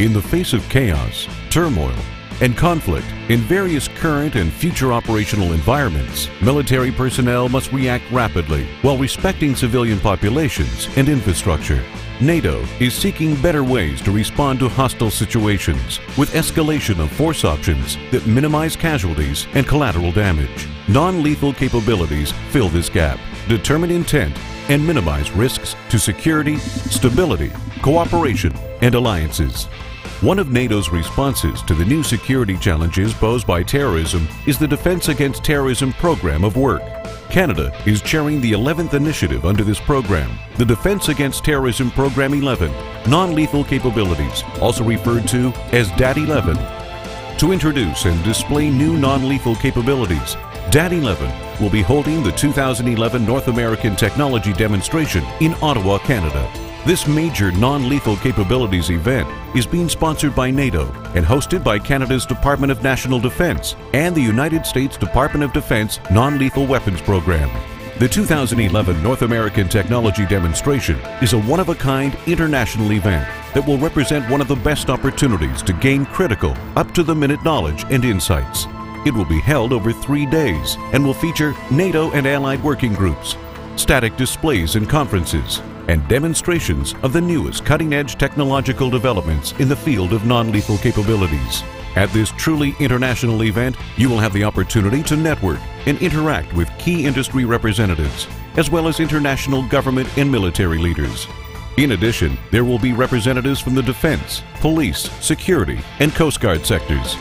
In the face of chaos, turmoil, and conflict in various current and future operational environments, military personnel must react rapidly while respecting civilian populations and infrastructure. NATO is seeking better ways to respond to hostile situations with escalation of force options that minimize casualties and collateral damage. Non-lethal capabilities fill this gap, determine intent, and minimize risks to security, stability, cooperation, and alliances. One of NATO's responses to the new security challenges posed by terrorism is the Defense Against Terrorism Program of Work. Canada is chairing the 11th initiative under this program, the Defense Against Terrorism Program 11, Non-Lethal Capabilities, also referred to as DAT 11. To introduce and display new non-lethal capabilities, DAT 11 will be holding the 2011 North American Technology Demonstration in Ottawa, Canada. This major non-lethal capabilities event is being sponsored by NATO and hosted by Canada's Department of National Defence and the United States Department of Defense Non-Lethal Weapons Program. The 2011 North American Technology Demonstration is a one-of-a-kind international event that will represent one of the best opportunities to gain critical, up-to-the-minute knowledge and insights. It will be held over three days and will feature NATO and allied working groups, static displays and conferences, and demonstrations of the newest cutting-edge technological developments in the field of non-lethal capabilities. At this truly international event, you will have the opportunity to network and interact with key industry representatives, as well as international government and military leaders. In addition, there will be representatives from the defense, police, security, and Coast Guard sectors.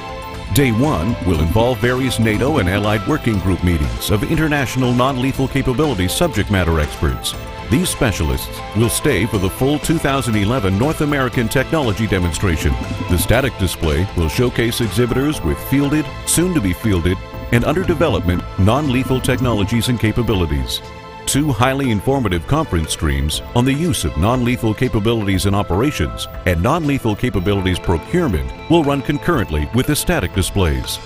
Day one will involve various NATO and Allied Working Group meetings of international non-lethal capabilities subject matter experts these specialists will stay for the full 2011 North American Technology Demonstration. The static display will showcase exhibitors with fielded, soon to be fielded, and under development non-lethal technologies and capabilities. Two highly informative conference streams on the use of non-lethal capabilities in operations and non-lethal capabilities procurement will run concurrently with the static displays.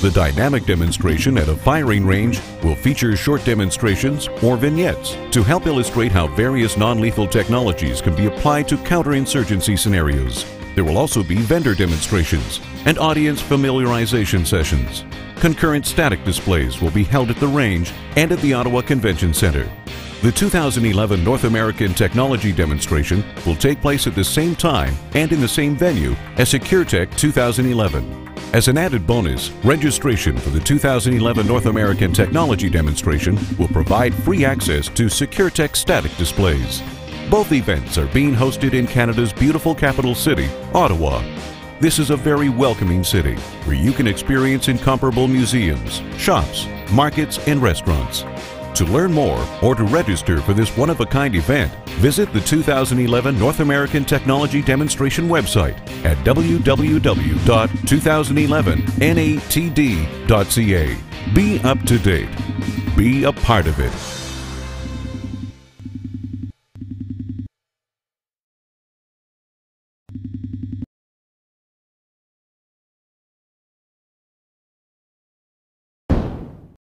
The dynamic demonstration at a firing range will feature short demonstrations or vignettes to help illustrate how various non-lethal technologies can be applied to counterinsurgency scenarios. There will also be vendor demonstrations and audience familiarization sessions. Concurrent static displays will be held at the range and at the Ottawa Convention Centre. The 2011 North American Technology Demonstration will take place at the same time and in the same venue as SecureTech 2011. As an added bonus, registration for the 2011 North American Technology Demonstration will provide free access to SecureTech static displays. Both events are being hosted in Canada's beautiful capital city, Ottawa. This is a very welcoming city where you can experience incomparable museums, shops, markets, and restaurants. To learn more or to register for this one-of-a-kind event, visit the 2011 North American Technology Demonstration website at www.2011natd.ca. Be up to date. Be a part of it.